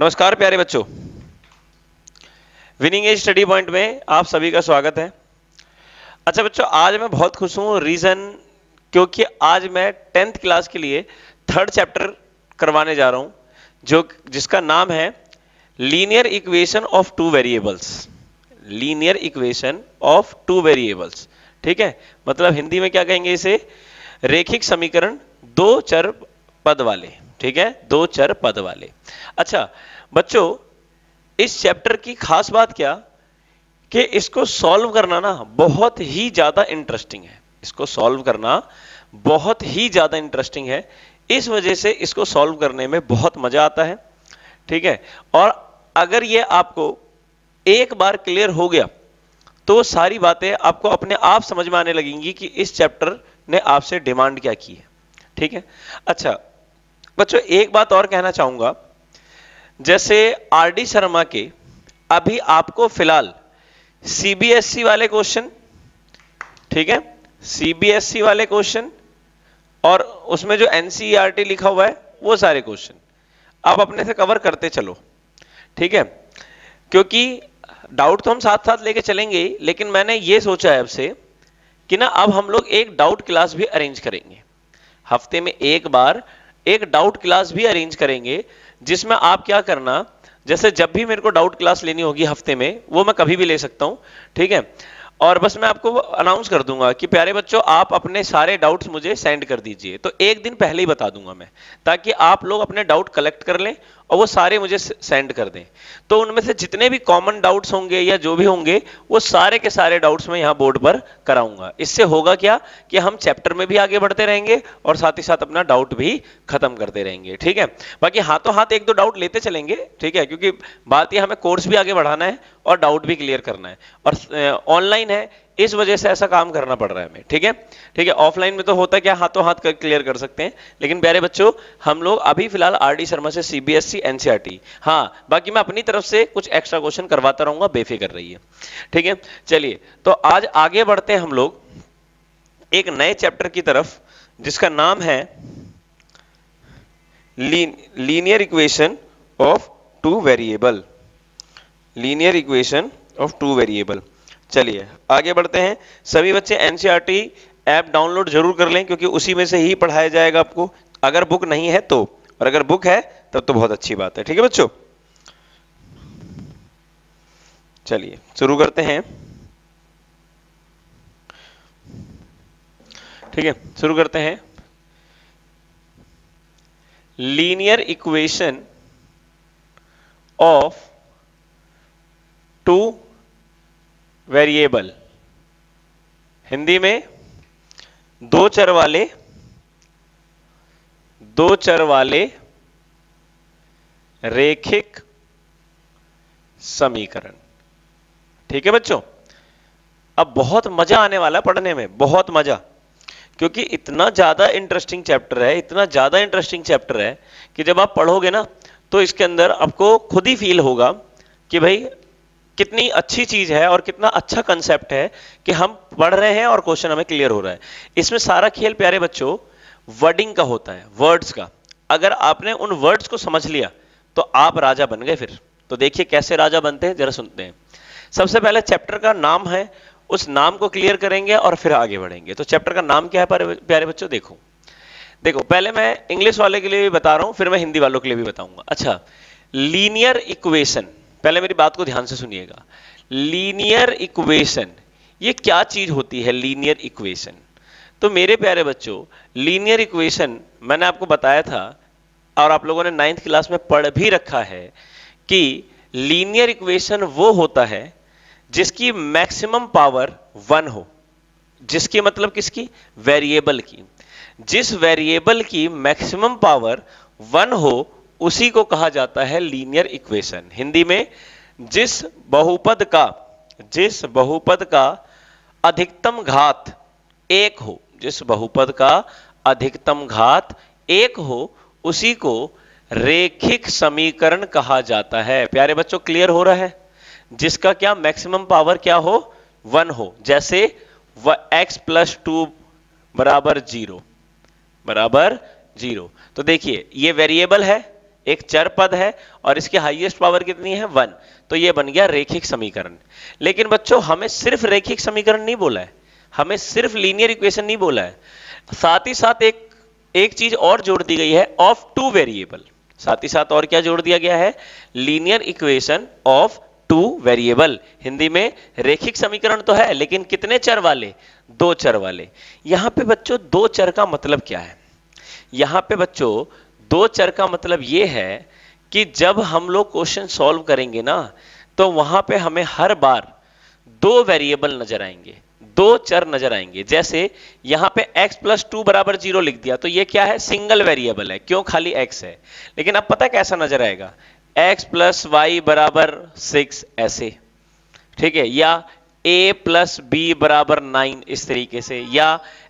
नमस्कार प्यारे बच्चों। विनिंग एज स्टडी पॉइंट में आप सभी का स्वागत है। अच्छा बच्चों, आज मैं बहुत खुश हूँ रीजन क्योंकि आज मैं टेंथ क्लास के लिए थर्ड चैप्टर करवाने जा रहा हूँ, जो जिसका नाम है linear equation of two variables linear equation of two variables ठीक है? मतलब हिंदी में क्या कहेंगे इसे? रेखिक समीकरण दो चर पद वाले। ठीक है? दो चर पद वाले। अच्छा बच्चों, इस चैप्टर की खास बात क्या? कि इसको सॉल्व करना ना बहुत ही ज़्यादा इंटरेस्टिंग है। इसको सॉल्व करना बहुत ही ज़्यादा इंटरेस्टिंग है। इस वजह से इसको सॉल्व करने में बहुत मज़ा आता है। ठीक है? और अगर ये आपको एक बार क्लियर हो गया तो सारी बातें आपको अपने आप समझ में आने लगेंगी कि इस चैप्टर ने आपसे डिमांड क्या की है। ठीक है? अच्छा बच्चों, एक बात और कहना चाहूँगा। जैसे आर डी शर्मा के, अभी आपको फ़िलहाल सीबीएसई वाले क्वेश्चन ठीक है? सीबीएसई वाले क्वेश्चन और उसमें जो एनसीईआरटी लिखा हुआ है, वो सारे क्वेश्चन आप अपने से कवर करते चलो, ठीक है? क्योंकि डाउट तो हम साथ साथ लेके चलेंगे लेकिन मैंने ये सोचा है अब से कि ना, अब हम लोग एक डाउट क्लास भी अरेंज करेंगे। हफ़्ते में एक बार एक डाउट क्लास भी अरेंज करेंगे, जिसमें आप क्या करना, जैसे जब भी मेरे को डाउट क्लास लेनी होगी हफ़्ते में, वो मैं कभी भी ले सकता हूँ, ठीक है? और बस मैं आपको अनाउंस कर दूँगा कि प्यारे बच्चों, आप अपने सारे डाउट्स मुझे सेंड कर दीजिए। तो एक दिन पहले ही बता दूँगा मैं, ताकि आप लोग अपने डाउट कलेक्ट कर लें और वो सारे मुझे सेंड कर दें। तो उनमें से जितने भी कॉमन डाउट्स होंगे या जो भी होंगे, वो सारे के सारे डाउट्स मैं यहाँ बोर्ड पर कराऊँगा। इससे होगा क्या कि हम चैप्टर में भी आगे बढ़ते रहेंगे और साथ ही साथ अपना डाउट भी खत्म करते रहेंगे। ठीक है? बाकी हाथों हाथ एक दो डाउट लेते चलेंगे, ठीक है? क्योंकि बात यह हमें कोर्स भी आगे बढ़ाना है और डाउट भी क्लियर करना है। और ऑनलाइन है इस वजह से ऐसा काम करना पड़ रहा है हमें, ठीक है? ठीक है, ऑफलाइन में तो होता क्या हाथों हाथ कर क्लियर कर सकते हैं, लेकिन प्यारे बच्चों, हम लोग अभी फ़िलहाल आर डी शर्मा से सीबीएसई एनसीआरटी e हाँ बाकी मैं अपनी तरफ़ से कुछ एक्स्ट्रा क्वेश्चन करवाता रहूँगा, बेफिक्र रही है ठीक है? चलिए तो आज आगे बढ़ते हैं हम लोग, एक नए चैप्टर की तरफ़, जिसका नाम है linear equation of two variable linear equation of two variable चलिए, आगे बढ़ते हैं। सभी बच्चे एनसीआरटी ऐप डाउनलोड ज़रूर कर लें, क्योंकि उसी में से ही पढ़ाया जाएगा आपको। अगर बुक नहीं है तो और अगर बुक है, तब तो बहुत अच्छी बात है। ठीक है बच्चों? चलिए, शुरू करते हैं। ठीक है, शुरू करते हैं। Linear equation of two variable. Hindi में दो चर वाले, दो चर वाले रेखिक समीकरण। ठीक है बच्चों? अब बहुत मज़ा आने वाला पढ़ने में, बहुत मज़ा। क्योंकि इतना ज़्यादा इंटरेस्टिंग चैप्टर है, इतना ज़्यादा इंटरेस्टिंग चैप्टर है कि जब आप पढ़ोगे ना तो इसके अंदर आपको खुद ही फील होगा कि भाई कितनी अच्छी चीज़ है और कितना अच्छा कंसेप्ट है कि हम पढ़ रहे हैं और क्वेश्चन हमें क्लियर हो रहा है। इसमें सारा खेल, प्यारे बच्चों वर्डिंग का होता है वर्ड्स का। अगर आपने उन वर्ड्स को समझ लिया तो आप राजा बन गए फिर। तो देखिए कैसे राजा बनते हैं, जरा सुनते हैं। सबसे पहले चैप्टर का नाम है, उस नाम को क्लियर करेंगे और फिर आगे बढ़ेंगे। तो चैप्टर का नाम क्या है, प्यारे बच्चों? देखो। देखो, पहले मैं इंग्लिश वाले के लिए भी बता रहा हूँ, फिर मैं हिंदी वालों के लिए भी बताऊँगा। अच्छा लीनियर इक्वेशन पहले मेरी बात को ध्यान से सुनिएगा। लीनियर इक्वेशन ये क्या चीज़ होती है लीनियर इक्वेशन तो मेरे प्यारे बच्चों लीनियर इक्वेशन मैंने आपको बताया था और आप लोगों ने नाइन्थ क्लास में पढ़ भी रखा है कि लीनियर इक्वेशन वो होता है जिसकी मैक्सिमम पावर वन हो। जिसकी मतलब किसकी? वेरिएबल की। जिस वेरिएबल की मैक्सिमम पावर वन हो उसी को कहा जाता है लीनियर इक्वेशन हिंदी में, जिस बहुपद का, जिस बहुपद का अधिकतम घात एक हो, जिस बहुपद का अधिकतम घात एक हो, उसी को रेखिक समीकरण कहा जाता है। प्यारे बच्चों क्लियर हो रहा है? जिसका क्या मैक्सिमम पावर क्या हो? वन हो। जैसे व एक्स प्लस टू बराबर ज़ीरो बराबर ज़ीरो तो देखिए, ये वेरिएबल है एक चर पद है और इसकी हाईएस्ट पावर कितनी है? वन तो ये बन गया रेखिक समीकरण। लेकिन बच्चों, हमें सिर्फ़ रेखिक समीकरण नहीं बोला है। हमें सिर्फ़ लीनियर इक्वेशन नहीं बोला है। साथ ही साथ एक एक चीज़ और जोड़ दी गई है ऑफ़ टू वेरिएबल साथ ही साथ और क्या जोड़ दिया गया है? Linear equation of two variable Hindi में रेखिक समीकरण तो है, लेकिन कितने चर वाले? दो चर वाले। यहाँ पे बच्चों, दो चर का मतलब क्या है? यहाँ पे बच्चों दो चर का मतलब यह है कि जब हम लोग क्वेश्चन सॉल्व करेंगे ना तो वहाँ पे हमें हर बार दो वेरिएबल नज़र आएँगे, दो चर नज़र आएँगे। जैसे यहाँ पे x प्लस टू बराबर ज़ीरो लिख दिया तो ये क्या है? सिंगल वेरिएबल है, क्यों? खाली x है। लेकिन अब पता कैसा नज़र आएगा? x प्लस वाई बराबर सिक्स ऐसे, ठीक है? या a प्लस बी बराबर नाइन इस तरीके से, या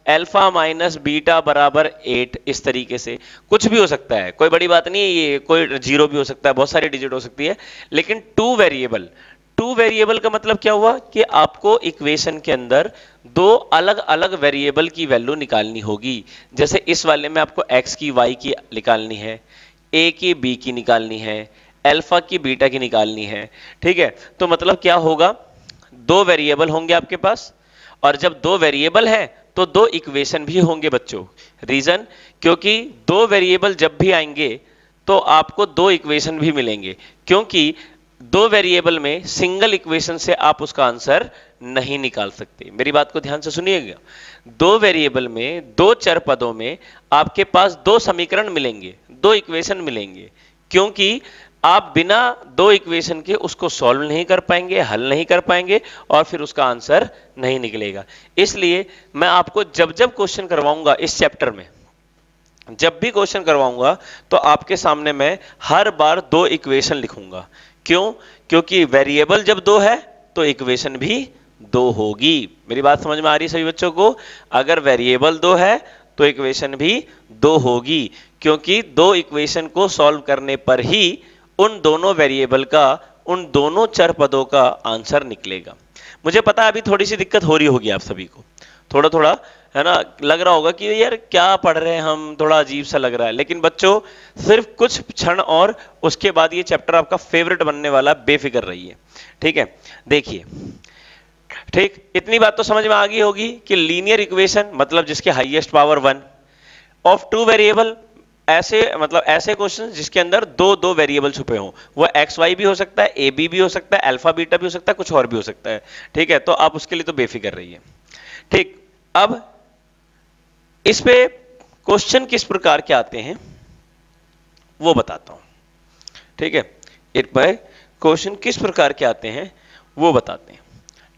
अल्फ़ा माइनस बीटा बराबर एट इस तरीके से। कुछ भी हो सकता है, कोई बड़ी बात नहीं है ये, कोई ज़ीरो भी हो सकता है, बहुत सारी डिजिट हो सकती है, लेकिन टू वेरिएबल टू वेरिएबल का मतलब क्या हुआ? कि आपको इक्वेशन के अंदर दो अलग अलग वेरिएबल की वैल्यू निकालनी होगी। जैसे इस वाले में आपको एक्स की वाई की निकालनी है ए की बी की निकालनी है अल्फ़ा की बीटा की निकालनी है, ठीक है? तो मतलब क्या होगा? दो वेरिएबल होंगे आपके पास, और जब दो वेरिएबल है तो दो इक्वेशन भी होंगे बच्चों। रीजन क्योंकि दो वेरिएबल जब भी आएँगे तो आपको दो इक्वेशन भी मिलेंगे। क्योंकि दो वेरिएबल में सिंगल इक्वेशन से आप उसका आंसर नहीं निकाल सकते। मेरी बात को ध्यान से सुनिएगा। दो वेरिएबल में, दो चर पदों में आपके पास दो समीकरण मिलेंगे, दो इक्वेशन मिलेंगे। क्योंकि आप बिना दो इक्वेशन के उसको सॉल्व नहीं कर पाएँगे, हल नहीं कर पाएँगे और फिर उसका आंसर नहीं निकलेगा। इसलिए मैं आपको जब जब क्वेश्चन करवाऊँगा इस चैप्टर में, जब भी क्वेश्चन करवाऊँगा तो आपके सामने मैं हर बार दो इक्वेशन लिखूँगा। क्यों? क्योंकि वेरिएबल जब दो है तो इक्वेशन भी दो होगी। मेरी बात समझ में आ रही है सभी बच्चों को? अगर वेरिएबल दो है तो इक्वेशन भी दो होगी। क्योंकि दो इक्वेशन को सॉल्व करने पर ही उन दोनों वेरिएबल का, उन दोनों चर पदों का आंसर निकलेगा। मुझे पता है अभी थोड़ी सी दिक्कत हो रही होगी आप सभी को। थोड़ा थोड़ा है ना, लग रहा होगा कि यार क्या पढ़ रहे हैं हम, थोड़ा अजीब सा लग रहा है। लेकिन बच्चों, सिर्फ़ कुछ क्षण और उसके बाद ये चैप्टर आपका फेवरेट बनने वाला बेफिक्र रही है ठीक है? देखिए। ठीक? इतनी बात तो समझ में आ गई होगी कि लीनियर इक्वेशन मतलब जिसके highest power one of two variable ऐसे मतलब ऐसे क्वेश्चन जिसके अंदर दो दो वेरिएबल छुपे हों। वो एक्स वाई भी हो सकता है ए बी भी हो सकता है अल्फ़ा बीटा भी हो सकता है, कुछ और भी हो सकता है। ठीक है? तो आप उसके लिए तो बेफिक्र रहिए। ठीक, अब इस पे क्वेश्चन किस प्रकार के आते हैं, वो बताता हूँ। ठीक है? इस पर क्वेश्चन किस प्रकार के आते हैं, वो बताते हैं।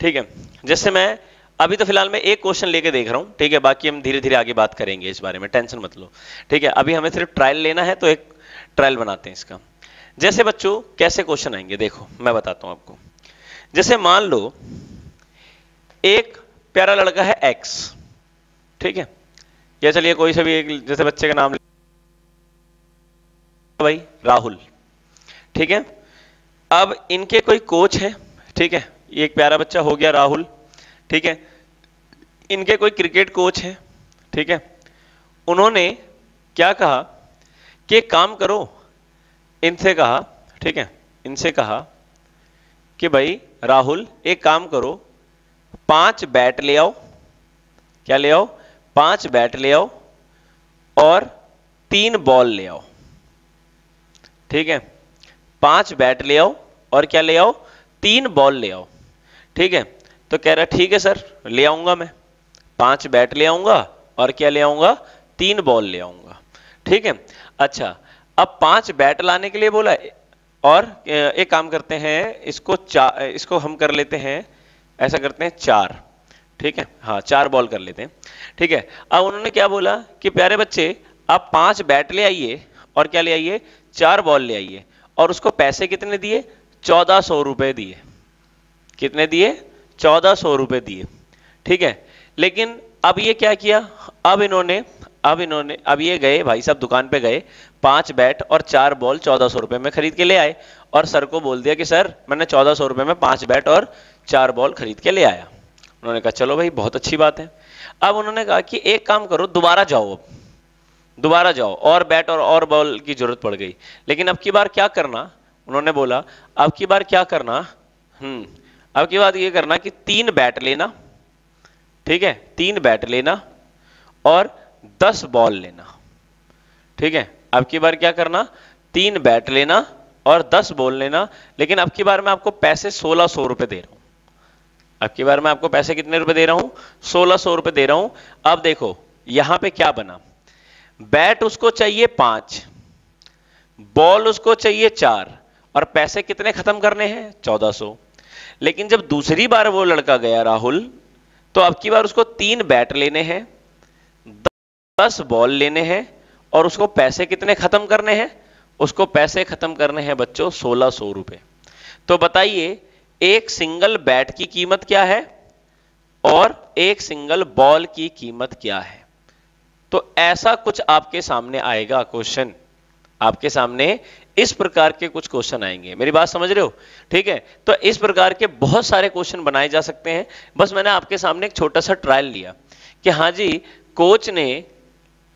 ठीक है? जैसे मैं अभी तो फ़िलहाल मैं एक क्वेश्चन लेके देख रहा हूँ, ठीक है? बाकी हम धीरे धीरे आगे बात करेंगे इस बारे में, टेंशन मत लो, ठीक है? अभी हमें सिर्फ़ ट्रायल लेना है तो एक ट्रायल बनाते हैं इसका। जैसे बच्चों, कैसे क्वेश्चन आएँगे? देखो, मैं बताता हूँ आपको। जैसे मान लो, एक प्यारा लड़का है एक्स ठीक है? या चलिए, कोई सा भी एक, जैसे बच्चे का नाम भाई, राहुल, ठीक है? अब इनके कोई कोच है, ठीक है? एक प्यारा बच्चा हो गया राहुल, ठीक है? इनके कोई क्रिकेट कोच है, ठीक है? उन्होंने क्या कहा कि काम करो, इनसे कहा, ठीक है? इनसे कहा कि भाई, राहुल, एक काम करो, पाँच बैट ले आओ, क्या ले आओ? पाँच बैट ले आओ और तीन बॉल ले आओ, ठीक है? पाँच बैट ले आओ और क्या ले आओ? तीन बॉल ले आओ, ठीक है? तो कह रहा, ठीक है सर, ले आऊँगा मैं। पाँच बैट ले आऊँगा और क्या ले आऊँगा? तीन बॉल ले आऊँगा। ठीक है? अच्छा अब पाँच बैट लाने के लिए बोला, और एक काम करते हैं, इसको चार इसको हम कर लेते हैं, ऐसा करते हैं चार। ठीक है? हाँ चार बॉल कर लेते हैं। ठीक है? अब उन्होंने क्या बोला कि, प्यारे बच्चे, आप पाँच बैट ले आइए, और क्या ले आइए? चार बॉल ले आइए, और उसको पैसे कितने दिए? चौदह सौ रुपए दिए। कितने दिए? चौदह सौ रुपए दिए। ठीक है? लेकिन अब ये क्या किया? अब इन्होंने अब इन्होंने, अब ये गए, भाई साहब दुकान पे गए, पाँच बैट और चार बॉल चौदह सौ रुपए में खरीद के ले आए और सर को बोल दिया कि, सर, मैंने चौदह सौ रुपए में पाँच बैट और चार बॉल खरीद के ले आया। उन्होंने कहा, चलो भाई, बहुत अच्छी बात है। अब उन्होंने कहा कि, एक काम करो, दोबारा जाओ अब। दोबारा जाओ, और बैट और और बॉल की ज़रूरत पड़ गई। लेकिन अब की बार क्या करना? उन्होंने बोला, अब की बार क्या करना? हम्म अब की बात ये करना कि तीन बैट लेना ठीक है? तीन बैट लेना और दस बॉल लेना। ठीक है? अब की बार क्या करना? तीन बैट लेना और दस बॉल लेना। लेकिन अब की बार मैं आपको पैसे सोलह सौ रुपए दे रहा हूँ। अब की बार मैं आपको पैसे कितने रुपए दे रहा हूँ? सोलह सौ रुपए दे रहा हूँ। अब देखो, यहाँ पे क्या बना? बैट उसको चाहिए पाँच, बॉल उसको चाहिए चार, और पैसे कितने खत्म करने हैं? चौदह सौ। लेकिन जब दूसरी बार वो लड़का गया राहुल तो अब की बार उसको तीन बैट लेने हैं, दस बॉल लेने हैं, और उसको पैसे कितने खत्म करने हैं? उसको पैसे खत्म करने हैं बच्चों सोलह सौ रुपए। तो बताइए, एक सिंगल बैट की कीमत क्या है और एक सिंगल बॉल की कीमत क्या है? तो ऐसा कुछ आपके सामने आएगा क्वेश्चन। आपके सामने इस प्रकार के कुछ क्वेश्चन आएँगे। मेरी बात समझ रहे हो? ठीक है? तो इस प्रकार के बहुत सारे क्वेश्चन बनाए जा सकते हैं। बस मैंने आपके सामने एक छोटा सा ट्रायल लिया कि हाँ जी कोच ने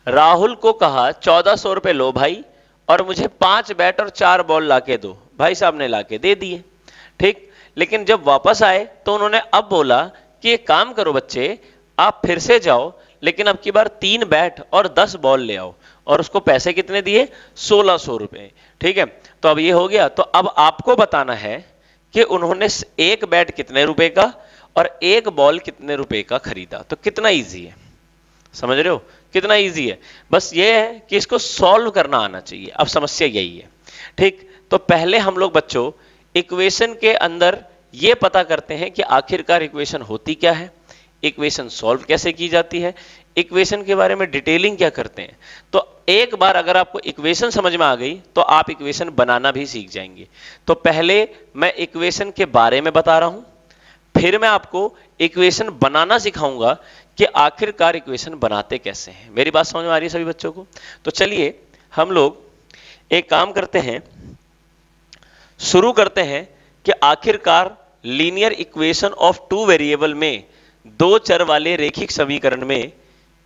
राहुल को कहा, चौदह सौ रुपए लो भाई और मुझे पाँच बैट और चार बॉल लाके दो। भाई साहब ने लाके दे दिए। ठीक? लेकिन जब वापस आए तो उन्होंने अब बोला कि एक काम करो बच्चे, आप फिर से जाओ लेकिन अब की बार तीन बैट और दस बॉल ले आओ। और उसको पैसे कितने दिए? सोलह सौ रुपए। ठीक है? तो अब ये हो गया। तो अब आपको बताना है कि उन्होंने एक बैट कितने रुपए का और एक बॉल कितने रुपए का खरीदा। तो कितना इजी है? समझ रहे हो? कितना इजी है? बस ये है कि इसको सॉल्व करना आना चाहिए। अब समस्या यही है। ठीक? तो पहले हम लोग बच्चों इक्वेशन के अंदर ये पता करते हैं कि आखिरकार इक्वेशन होती क्या है। इक्वेशन सॉल्व कैसे की जाती है? इक्वेशन के बारे में डिटेलिंग क्या करते हैं? तो एक बार अगर आपको इक्वेशन समझ में आ गई तो आप इक्वेशन बनाना भी सीख जाएँगे। तो पहले मैं इक्वेशन के बारे में बता रहा हूँ, फिर मैं आपको इक्वेशन बनाना सिखाऊँगा कि आखिरकार इक्वेशन बनाते कैसे हैं। मेरी बात समझ में आ रही है सभी बच्चों को? तो चलिए, हम लोग एक काम करते हैं, शुरू करते हैं कि आखिरकार linear equation of two variable में दो चर वाले रेखिक समीकरण में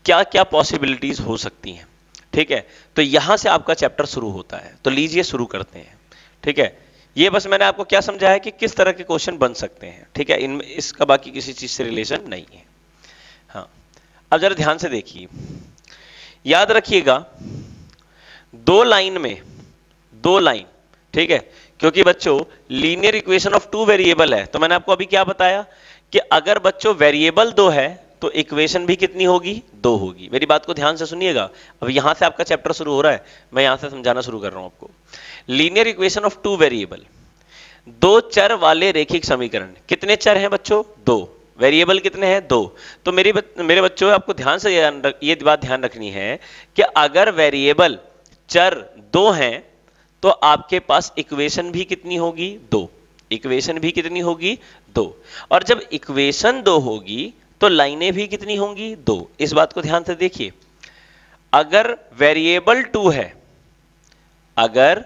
क्या क्या पॉसिबिलिटीज हो सकती हैं? ठीक है? तो यहाँ से आपका चैप्टर शुरू होता है। तो लीजिए शुरू करते हैं। ठीक है? ये बस मैंने आपको क्या समझाया कि किस तरह के क्वेश्चन बन सकते हैं। ठीक है? इनमें इसका बाकी किसी चीज़ से रिलेशन नहीं है। हाँ। अब जरा ध्यान से देखिए। याद रखिएगा, दो लाइन में, दो लाइन ठीक है? क्योंकि बच्चों linear equation of two variable है। तो मैंने आपको अभी क्या बताया? कि अगर बच्चों वेरिएबल दो है तो इक्वेशन भी कितनी होगी? दो होगी। मेरी बात को ध्यान से सुनिएगा। अब यहाँ से आपका चैप्टर शुरू हो रहा है। मैं यहाँ से समझाना शुरू कर रहा हूँ आपको। Linear equation of two variable दो चर वाले रेखिक समीकरण। कितने चर हैं बच्चों? दो। वेरिएबल कितने हैं? दो। तो मेरी मेरे बच्चों, आपको ध्यान से ये बात ध्यान रखनी है कि अगर वेरिएबल चर दो हैं तो आपके पास इक्वेशन भी कितनी होगी? दो। इक्वेशन भी कितनी होगी? दो। और जब इक्वेशन दो होगी तो लाइनें भी कितनी होंगी? दो। इस बात को ध्यान से देखिए। अगर वेरिएबल टू है, अगर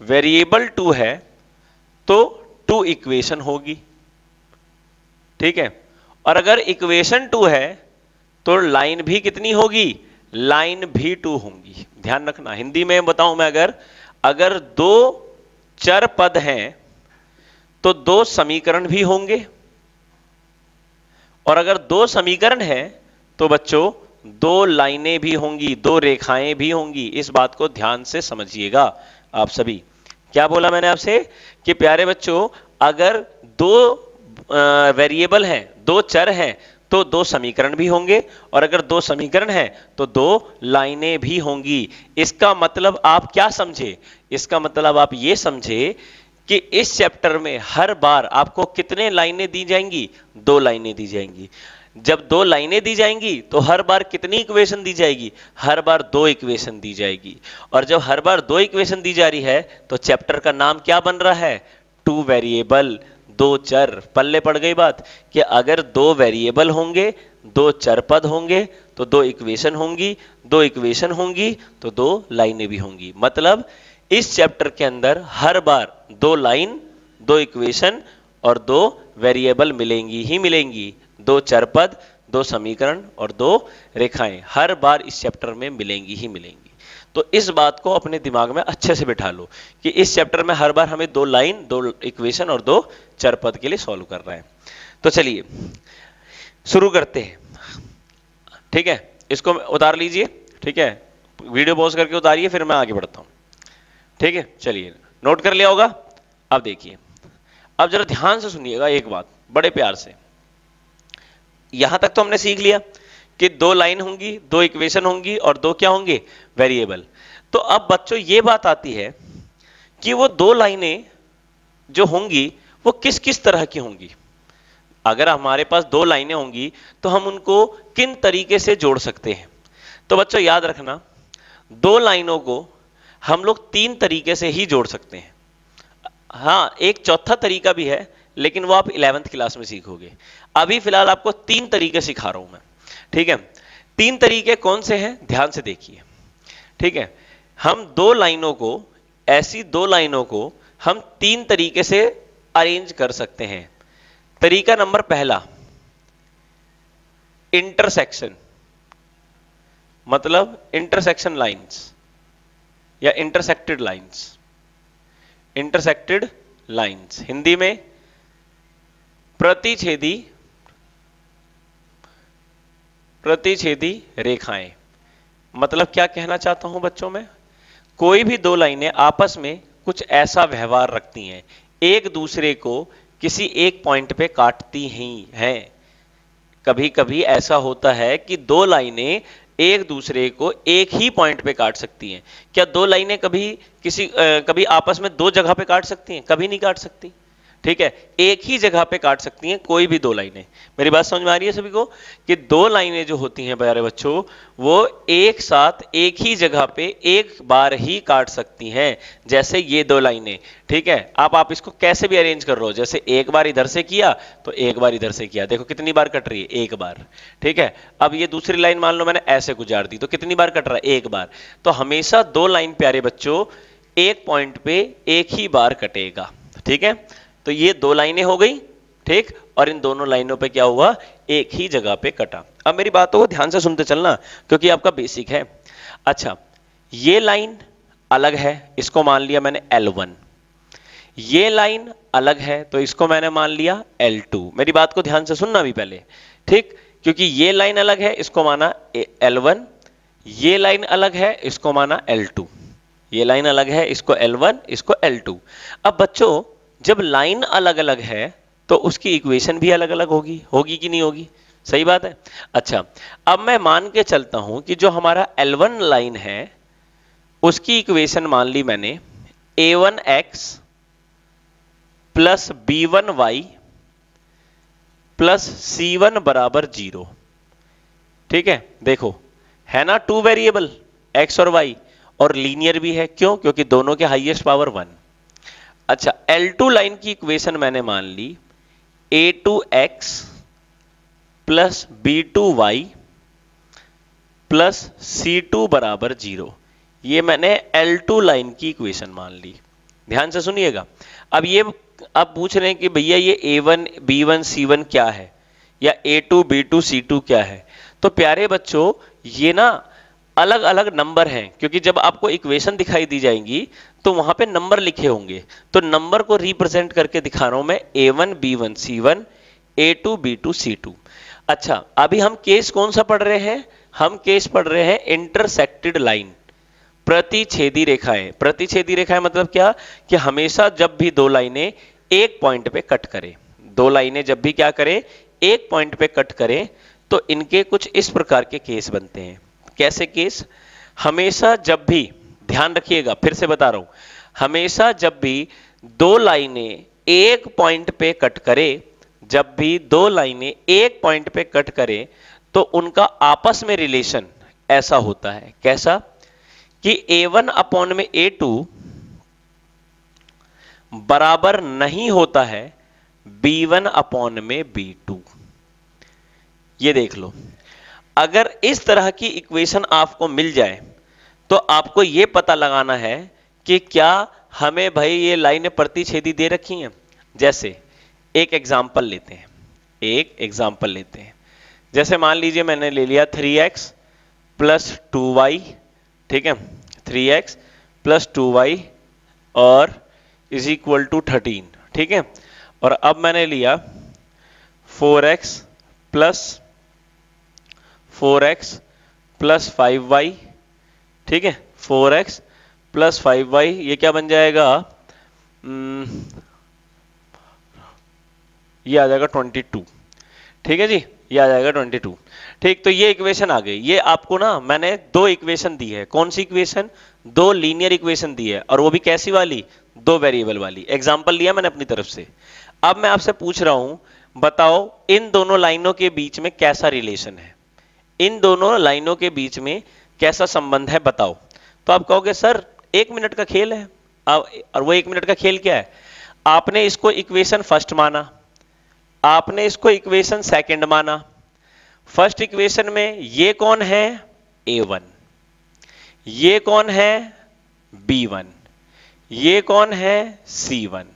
वेरिएबल टू है तो टू इक्वेशन होगी। ठीक है? और अगर इक्वेशन टू है तो लाइन भी कितनी होगी? लाइन भी टू होंगी। ध्यान रखना। हिंदी में बताऊँ मैं अगर अगर दो चर पद हैं तो दो समीकरण भी होंगे। और अगर दो समीकरण है तो बच्चों, दो लाइनें भी होंगी, दो रेखाएँ भी होंगी। इस बात को ध्यान से समझिएगा आप सभी। क्या बोला मैंने आपसे? कि प्यारे बच्चों, अगर दो वेरिएबल हैं, दो चर हैं तो दो समीकरण भी होंगे। और अगर दो समीकरण हैं तो दो लाइनें भी होंगी। इसका मतलब आप क्या समझे? इसका मतलब आप ये समझे कि इस चैप्टर में हर बार आपको कितने लाइनें दी जाएँगी? दो लाइनें दी जाएँगी। जब दो लाइनें दी जाएँगी तो हर बार कितनी इक्वेशन दी जाएगी? हर बार दो इक्वेशन दी जाएगी। और जब हर बार दो इक्वेशन दी जा रही है तो चैप्टर का नाम क्या बन रहा है? टू वेरिएबल दो चर। पल्ले पड़ गई बात कि अगर दो वेरिएबल होंगे, दो चर पद होंगे तो दो इक्वेशन होंगी, दो इक्वेशन होंगी तो दो लाइनें भी होंगी। मतलब इस चैप्टर के अंदर हर बार दो लाइन, दो इक्वेशन और दो वेरिएबल मिलेंगी ही मिलेंगी। दो चरपद, दो समीकरण और दो रेखाएँ हर बार इस चैप्टर में मिलेंगी ही मिलेंगी। तो इस बात को अपने दिमाग में अच्छे से बिठा लो कि इस चैप्टर में हर बार हमें दो लाइन, दो इक्वेशन और दो चरपद के लिए सॉल्व करना है। तो चलिए, शुरू करते हैं। ठीक है? इसको उतार लीजिए। ठीक है? वीडियो पॉज करके उतारिए, फिर मैं आगे बढ़ता हूँ। ठीक है? चलिए नोट कर लिया होगा? अब देखिए। अब जरा ध्यान से सुनिएगा एक बात, बड़े प्यार से। यहाँ तक तो हमने सीख लिया कि दो लाइन होंगी, दो इक्वेशन होंगी और दो क्या होंगे? वेरिएबल तो अब बच्चों, ये बात आती है कि वो दो लाइनें जो होंगी, वो किस किस तरह की होंगी? अगर हमारे पास दो लाइनें होंगी तो हम उनको किन तरीके से जोड़ सकते हैं? तो बच्चों, याद रखना, दो लाइनों को हम लोग तीन तरीके से ही जोड़ सकते हैं। हाँ एक चौथा तरीका भी है, लेकिन वो आप इलेवेंथ क्लास में सीखोगे। अभी फ़िलहाल आपको तीन तरीके सिखा रहा हूँ मैं। ठीक है? तीन तरीके कौन से हैं? ध्यान से देखिए। ठीक है? हम दो लाइनों को, ऐसी दो लाइनों को हम तीन तरीके से अरेंज कर सकते हैं। तरीका नंबर पहला इंटरसेक्शन मतलब इंटरसेक्शन लाइंस या intersected lines intersected lines Hindi में प्रतिछेदी प्रतिछेदी रेखाएँ. मतलब क्या कहना चाहता हूँ बच्चों में? कोई भी दो लाइनें आपस में कुछ ऐसा व्यवहार रखती हैं, एक दूसरे को किसी एक पॉइंट पे काटती ही हैं। कभी कभी ऐसा होता है कि दो लाइनें एक दूसरे को एक ही पॉइंट पे काट सकती हैं। क्या दो लाइनें कभी किसी आ, कभी आपस में दो जगह पे काट सकती हैं? कभी नहीं काट सकती। ठीक है? एक ही जगह पे काट सकती हैं, कोई भी दो लाइनें। मेरी बात समझ में आ रही है सभी को? कि दो लाइनें जो होती हैं प्यारे बच्चों, वो एक साथ एक ही जगह पे एक बार ही काट सकती हैं, जैसे ये दो लाइनें। ठीक है? आप आप इसको कैसे भी अरेंज कर लो जैसे एक बार इधर से किया तो एक बार इधर से किया। देखो, कितनी बार कट रही है? एक बार। ठीक है? अब ये दूसरी लाइन मान लो मैंने ऐसे गुजार दी तो कितनी बार कट रहा है? एक बार। तो हमेशा दो लाइन प्यारे बच्चों, एक पॉइंट पे एक ही बार कटेगा। ठीक है? तो ये दो लाइनें हो गई, ठीक? और इन दोनों लाइनों पे क्या हुआ? एक ही जगह पे कटा। अब मेरी बातों को ध्यान से सुनते चलना, क्योंकि आपका बेसिक है। अच्छा ये लाइन अलग है, इसको मान लिया मैंने L1 ये लाइन अलग है तो इसको मैंने मान लिया L2 मेरी बात को ध्यान से सुनना भी पहले, ठीक? क्योंकि ये लाइन अलग है, इसको माना L1 ये लाइन अलग है, इसको माना L2 ये लाइन अलग है, इसको L1 इसको L2 अब बच्चों जब लाइन अलग अलग है तो उसकी इक्वेशन भी अलग अलग होगी। होगी कि नहीं होगी? सही बात है? अच्छा अब मैं मान के चलता हूँ कि जो हमारा L1 लाइन है, उसकी इक्वेशन मान ली मैंने a one x plus b one y plus c one बराबर ज़ीरो ठीक है? देखो, है ना टू वेरिएबल x और y? और लीनियर भी है। क्यों? क्योंकि दोनों के हाईएस्ट पावर वन अच्छा L2 लाइन की इक्वेशन मैंने मान ली। A two x plus b two y plus c two बराबर ज़ीरो ये मैंने L2 लाइन की इक्वेशन मान ली। ध्यान से सुनिएगा। अब ये आप पूछ रहे हैं कि भैया ये A1 B1 C1 क्या है? या A2 B2 C2 क्या है? तो प्यारे बच्चों, ये ना अलग अलग नंबर हैं, क्योंकि जब आपको इक्वेशन दिखाई दी जाएँगी तो वहाँ पे नंबर लिखे होंगे। तो नंबर को रिप्रेजेंट करके दिखा रहा हूँ मैं a one b one c one a two b two c two अच्छा अभी हम केस कौन सा पढ़ रहे हैं? हम केस पढ़ रहे हैं इंटरसेक्टेड लाइन प्रतिछेदी रेखाएँ प्रतिछेदी रेखाएँ मतलब क्या? कि हमेशा जब भी दो लाइनें एक पॉइंट पे कट करें। दो लाइनें जब भी क्या करें? एक पॉइंट पे कट करें तो इनके कुछ इस प्रकार के केस बनते हैं। कैसे केस? हमेशा जब भी, ध्यान रखिएगा, फिर से बता रहा हूँ, हमेशा जब भी दो लाइनें एक पॉइंट पे कट करे, जब भी दो लाइनें एक पॉइंट पे कट करें तो उनका आपस में रिलेशन ऐसा होता है। कैसा? कि ए वन अपॉन में ए टू बराबर नहीं होता है B1 अपॉन में बी टू ये देख लो। अगर इस तरह की इक्वेशन आपको मिल जाए तो आपको यह पता लगाना है कि क्या हमें भाई ये लाइनें प्रतिछेदी दे रखी हैं। जैसे, एक एग्ज़ाम्पल लेते हैं। एक एग्ज़ाम्पल लेते हैं। जैसे मान लीजिए मैंने ले लिया थ्री एक्स प्लस टू ठीक है? थ्री एक्स प्लस टू और इज़ इक्वल टू थर्टीन ठीक है? और अब मैंने लिया four x plus four x plus five y ठीक है? Four x plus five y ये क्या बन जाएगा? हम्म, ये आ जाएगा ट्वेंटी टू ठीक है जी? ये आ जाएगा ट्वेंटी टू। ठीक तो ये इक्वेशन आ गई। ये आपको ना मैंने दो इक्वेशन दी है। कौन सी इक्वेशन? दो लीनियर इक्वेशन दी है। और वो भी कैसी वाली? दो वेरिएबल वाली। एग्ज़ाम्पल लिया मैंने अपनी तरफ़ से। अब मैं आपसे पूछ रहा हूँ बताओ इन दोनों लाइनों के बीच में कैसा रिलेशन है? इन दोनों लाइनों के बीच में कैसा संबंध है बताओ। तो आप कहोगे, सर, एक मिनट का खेल है। और वो एक मिनट का खेल क्या है? आपने इसको इक्वेशन फ़र्स्ट माना, आपने इसको इक्वेशन सेकंड माना। फ़र्स्ट इक्वेशन में ये कौन है? A one. ये कौन है? B one. ये कौन है? C one.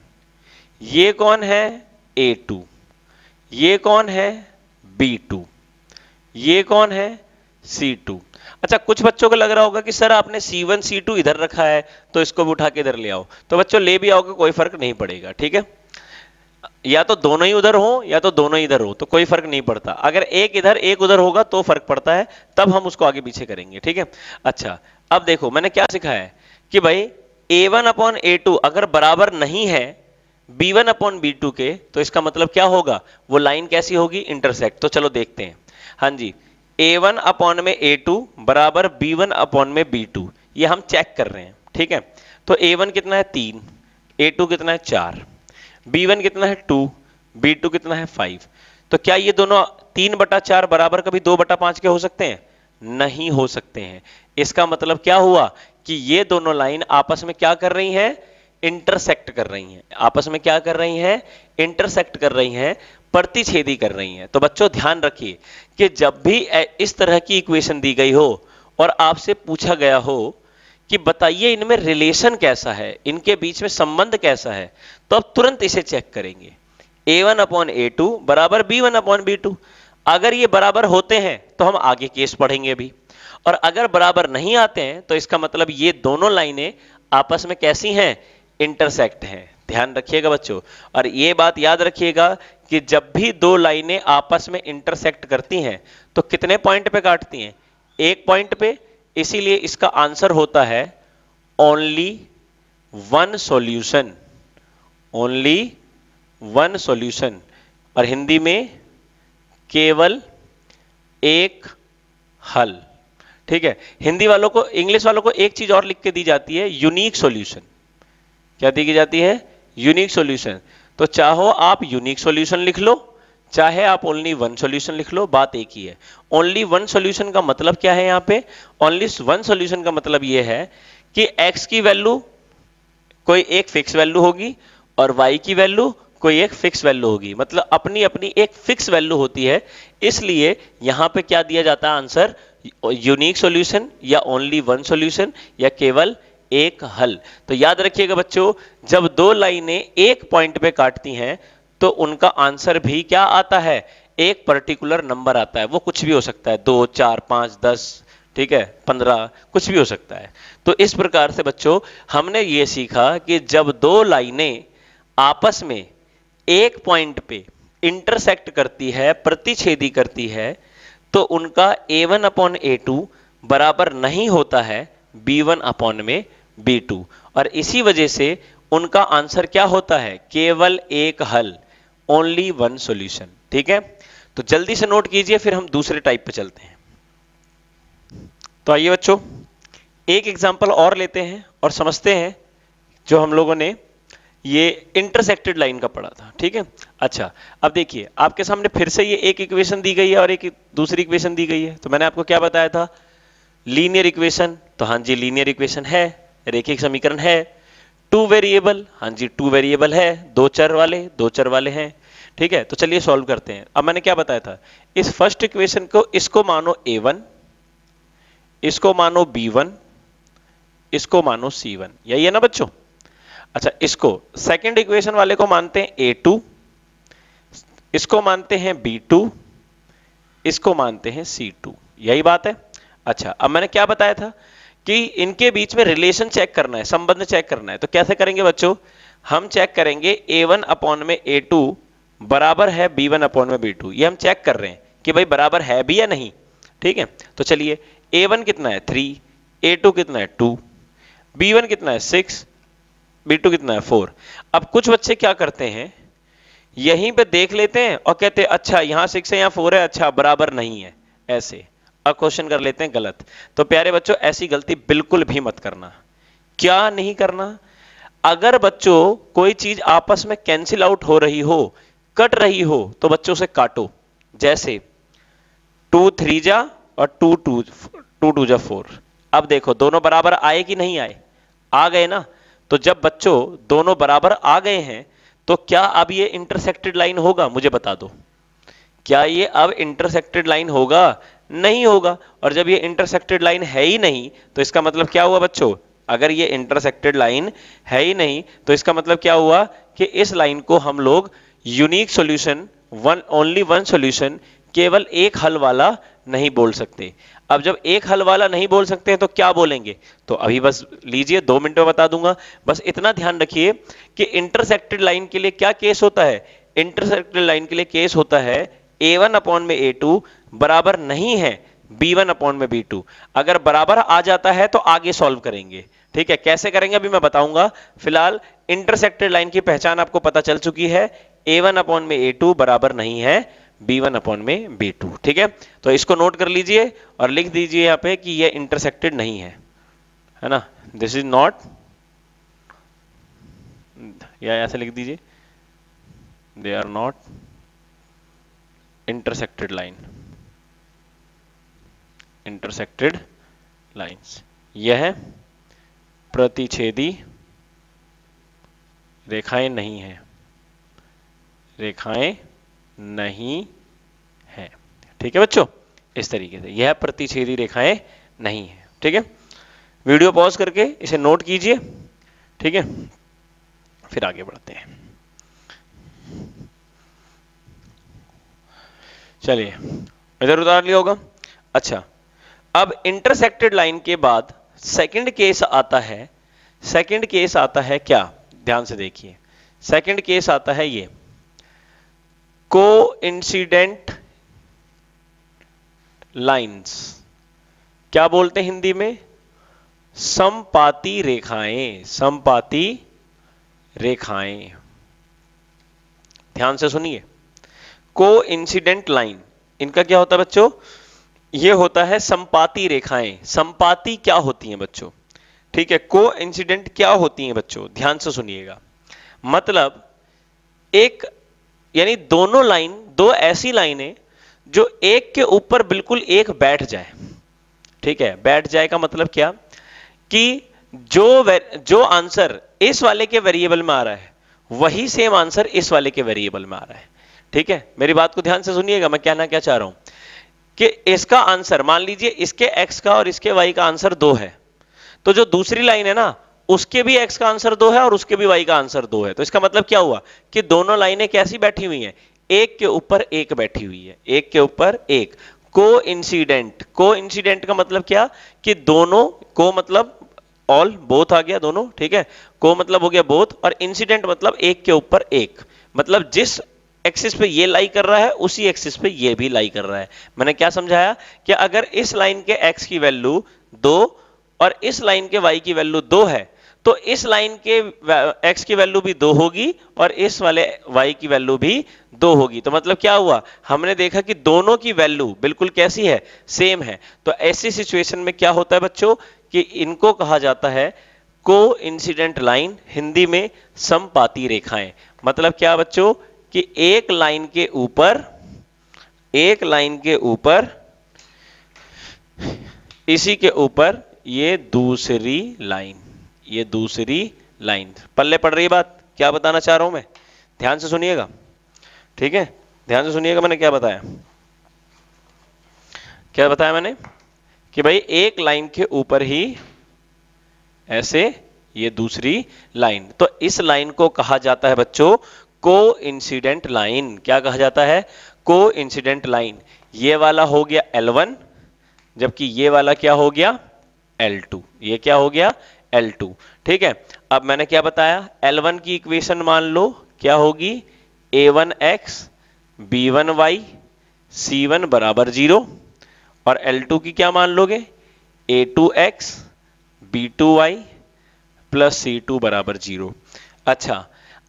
ये कौन है? A two. ये कौन है? B two. ये कौन है? सी टू अच्छा कुछ बच्चों को लग रहा होगा कि सर आपने C1 C2 इधर रखा है तो इसको भी उठा के इधर ले आओ। तो बच्चों, ले भी आओगे, कोई फ़र्क नहीं पड़ेगा, ठीक है? या तो दोनों ही उधर हो, या तो दोनों ही इधर हो तो कोई फ़र्क नहीं पड़ता। अगर एक इधर, एक उधर होगा तो फ़र्क पड़ता है, तब हम उसको आगे पीछे करेंगे, ठीक है? अच्छा अब देखो, मैंने क्या सिखाया है कि भाई a one upon a two अगर बराबर नहीं है b one upon b two के तो इसका मतलब क्या होगा? वो लाइन कैसी होगी? इंटरसेक्ट। तो चलो देखते हैं। हाँ जी ए वन अपॉन में ए टू बराबर बी वन अपॉन में बी टू ये हम चेक कर रहे हैं, ठीक है? तो ए वन कितना है? तीन ए टू कितना है? चार बी वन कितना है? टू बी टू कितना है? फाइव तो क्या ये दोनों तीन बटा चार बराबर कभी दो बटा पाँच के हो सकते हैं? नहीं हो सकते हैं। इसका मतलब क्या हुआ कि ये दोनों लाइन आपस में क्या कर रही हैं? इंटरसेक्ट कर रही हैं। आपस में क्या कर रही हैं? इंटरसेक्ट कर रही हैं, प्रतिछेदी कर रही हैं। तो बच्चों, ध्यान रखिए कि जब भी इस तरह की इक्वेशन दी गई हो और आपसे पूछा गया हो कि बताइए इनमें रिलेशन कैसा है, इनके बीच में संबंध कैसा है तो आप तुरंत इसे चेक करेंगे। A one upon a two बराबर b one upon b two अगर ये बराबर होते हैं तो हम आगे केस पढ़ेंगे भी। और अगर बराबर नहीं आते हैं तो इसका मतलब ये दोनों लाइनें आपस में कैसी हैं? इंटरसेक्ट हैं। ध्यान रखिएगा बच्चों। और ये बात याद रखिएगा कि जब भी दो लाइनें आपस में इंटरसेक्ट करती हैं तो कितने पॉइंट पे काटती हैं? एक पॉइंट पे, इसीलिए इसका आंसर होता है only one solution only one solution और हिंदी में, केवल एक हल. ठीक है? हिंदी वालों को, इंग्लिश वालों को एक चीज़ और लिख के दी जाती है यूनिक सॉल्यूशन क्या दी जाती है? यूनिक सॉल्यूशन तो चाहो आप यूनिक सॉल्यूशन लिख लो, चाहे आप ओनली वन सॉल्यूशन लिख लो, बात एक ही है। ओनली वन सॉल्यूशन का मतलब क्या है यहाँ पे? ओनली वन सॉल्यूशन का मतलब यह है कि x की वैल्यू कोई एक फिक्स वैल्यू होगी और y की वैल्यू कोई एक फिक्स वैल्यू होगी। मतलब अपनी अपनी एक फिक्स वैल्यू होती है। इसलिए यहाँ पे क्या दिया जाता है आंसर? यूनिक सॉल्यूशन या ओनली वन सॉल्यूशन या केवल एक हल। तो याद रखिएगा बच्चों, जब दो लाइनें एक पॉइंट पे काटती हैं तो उनका आंसर भी क्या आता है? एक पर्टिकुलर नंबर आता है। वो कुछ भी हो सकता है। दो, चार, पाँच, दस, ठीक है, पंद्रह, कुछ भी हो सकता है। तो इस प्रकार से बच्चों, हमने ये सीखा कि जब दो लाइनें आपस में एक पॉइंट पे इंटरसेक्ट करती है प्रतिछेदी करती है तो उनका a one upon a two बराबर नहीं होता है बी वन अपॉन में बी टू। और इसी वजह से उनका आंसर क्या होता है? केवल एक हल ओनली वन सोल्यूशन ठीक है? तो जल्दी से नोट कीजिए, फिर हम दूसरे टाइप पे चलते हैं। तो आइए बच्चों, एक एग्जांपल और लेते हैं और समझते हैं जो हम लोगों ने ये इंटरसेक्टेड लाइन का पढ़ा था। ठीक है? अच्छा अब देखिए, आपके सामने फिर से ये एक इक्वेशन दी गई है और एक दूसरी इक्वेशन दी गई है। तो मैंने आपको क्या बताया था? लीनियर इक्वेशन तो हाँ जी लीनियर इक्वेशन है। रेखिक समीकरण है। टू वेरिएबल हाँ जी, टू वेरिएबल है। दो चर वाले, दो चर वाले हैं। ठीक है तो चलिए सॉल्व करते हैं। अब मैंने क्या बताया था? इस फ़र्स्ट इक्वेशन को, इसको मानो ए वन, इसको मानो बी वन, इसको मानो सी वन। यही है ना बच्चों? अच्छा इसको सेकेंड इक्वेशन वाले को मानते हैं ए टू इसको मानते हैं बी टू इसको मानते हैं सी टू यही बात है। अच्छा अब मैंने क्या बताया था? कि इनके बीच में रिलेशन चेक करना है, संबंध चेक करना है। तो कैसे करेंगे बच्चों? हम चेक करेंगे ए वन अपॉन में ए टू बराबर है बी वन अपॉन में बी टू ये हम चेक कर रहे हैं कि भाई बराबर है भी या नहीं। ठीक है? तो चलिए ए वन कितना है? थ्री ए टू कितना है? टू बी वन कितना है? सिक्स बी टू कितना है? फोर अब कुछ बच्चे क्या करते हैं? यहीं पे देख लेते हैं और कहते हैं अच्छा यहाँ सिक्स है, यहाँ फोर है अच्छा बराबर नहीं है। ऐसे। अब क्वेश्चन कर लेते हैं गलत। तो प्यारे बच्चों, ऐसी गलती बिल्कुल भी मत करना। क्या नहीं करना? अगर बच्चों, कोई चीज़ आपस में कैंसिल आउट हो रही हो, कट रही हो तो बच्चों से काटो। जैसे टू थ्री जा और टू टू टू टू जा फोर अब देखो, दोनों बराबर आए कि नहीं आए? आ गए ना? तो जब बच्चों दोनों बराबर आ गए हैं तो क्या अब ये इंटरसेक्टेड लाइन होगा? मुझे बता दो। क्या ये अब इंटरसेक्टेड लाइन होगा? नहीं होगा। और जब ये इंटरसेक्टेड लाइन है ही नहीं तो इसका मतलब क्या हुआ बच्चों? अगर ये इंटरसेक्टेड लाइन है ही नहीं तो इसका मतलब क्या हुआ कि इस लाइन को हम लोग unique solution one only one solution केवल एक हल वाला नहीं बोल सकते। अब जब एक हल वाला नहीं बोल सकते हैं तो क्या बोलेंगे? तो अभी बस लीजिए, दो मिनट में बता दूँगा। बस इतना ध्यान रखिए कि इंटरसेक्टेड लाइन के लिए क्या केस होता है? इंटरसेक्टेड लाइन के लिए केस होता है ए वन अपॉन में ए टू बराबर नहीं है बी वन अपॉन में बी टू अगर बराबर आ जाता है तो आगे सॉल्व करेंगे। ठीक है? कैसे करेंगे अभी मैं बताऊँगा। फ़िलहाल इंटरसेक्टेड लाइन की पहचान आपको पता चल चुकी है। ए वन अपॉन में ए टू बराबर नहीं है। बी वन अपॉन में बी टू ठीक है? तो इसको नोट कर लीजिए और लिख दीजिए यहाँ पे कि ये इंटरसेक्टेड नहीं है। है ना? दिस इज़ नॉट या ऐसे लिख दीजिए। They are not intersected line intersected lines यह प्रतिच्छेदी रेखाएँ नहीं है। रेखाएँ नहीं है। ठीक है बच्चों? इस तरीके से। यह प्रतिच्छेदी रेखाएँ नहीं है। ठीक है? वीडियो पॉज करके इसे नोट कीजिए। ठीक है? फिर आगे बढ़ते हैं। चलिए। इधर उतार लिया होगा। अच्छा। अब इंटरसेक्टेड लाइन के बाद सेकंड केस आता है। सेकंड केस आता है क्या? ध्यान से देखिए। सेकंड केस आता है ये। को इंसिडेंट लाइंस क्या बोलते हैं हिंदी में? समपाती रेखाएँ समपाती रेखाएँ। ध्यान से सुनिए। को इंसिडेंट लाइन इनका क्या होता है बच्चों? ये होता है संपाती रेखाएँ। संपाती क्या होती हैं बच्चों? ठीक है को इंसिडेंट क्या होती हैं बच्चों? ध्यान से सुनिएगा। मतलब एक, यानी दोनों लाइन दो ऐसी लाइनें जो एक के ऊपर बिल्कुल एक बैठ जाए। ठीक है, बैठ जाए का मतलब क्या? कि जो जो आंसर इस वाले के वेरिएबल में आ रहा है, वही सेम आंसर इस वाले के वेरिएबल में आ रहा है। ठीक है, मेरी बात को ध्यान से सुनिएगा, मैं कहना क्या चाह रहा हूँ? कि इसका आंसर, मान लीजिए इसके x का और इसके y का आंसर दो है तो जो दूसरी लाइन है ना, उसके भी x का आंसर दो है और उसके भी y का आंसर दो है। तो इसका मतलब क्या हुआ कि दोनों लाइनें कैसी बैठी हुई हैं? एक के ऊपर एक बैठी हुई है। एक के ऊपर एक। को इंसिडेंट को इंसिडेंट का मतलब क्या? कि दोनों, को मतलब ऑल बोथ आ गया दोनों, ठीक है? को मतलब हो गया बोथ और इंसिडेंट मतलब एक के ऊपर एक। मतलब जिस एक्सिस पे ये लाई कर रहा है, उसी एक्सिस पे ये भी लाई कर रहा है। मैंने क्या समझाया? कि अगर इस लाइन के एक्स की वैल्यू दो और इस लाइन के वाई की वैल्यू दो है तो इस लाइन के x की वैल्यू भी दो होगी और इस वाले y की वैल्यू भी दो होगी। तो मतलब क्या हुआ? हमने देखा कि दोनों की वैल्यू बिल्कुल कैसी है? सेम है। तो ऐसी सिचुएशन में क्या होता है बच्चों? कि इनको कहा जाता है, को इंसिडेंट लाइन हिंदी में समपाती रेखाएँ। मतलब क्या बच्चों? कि एक लाइन के ऊपर, एक लाइन के ऊपर, इसी के ऊपर ये दूसरी लाइन, ये दूसरी लाइन। पल्ले पड़ रही बात, क्या बताना चाह रहा हूँ मैं? ध्यान से सुनिएगा। ठीक है? ध्यान से सुनिएगा मैंने क्या बताया। क्या बताया मैंने? कि भाई एक लाइन के ऊपर ही ऐसे ये दूसरी लाइन। तो इस लाइन को कहा जाता है बच्चों को इंसिडेंट लाइन, क्या कहा जाता है? को इंसिडेंट लाइन। ये वाला हो गया L1 जबकि ये वाला क्या हो गया? L2 ये क्या हो गया? L2 ठीक है, अब मैंने क्या बताया? L1 की इक्वेशन मान लो, क्या होगी? A1x b1y c1 बराबर ज़ीरो और L2 की क्या मान लोगे? A2x b2y plus C two बराबर ज़ीरो अच्छा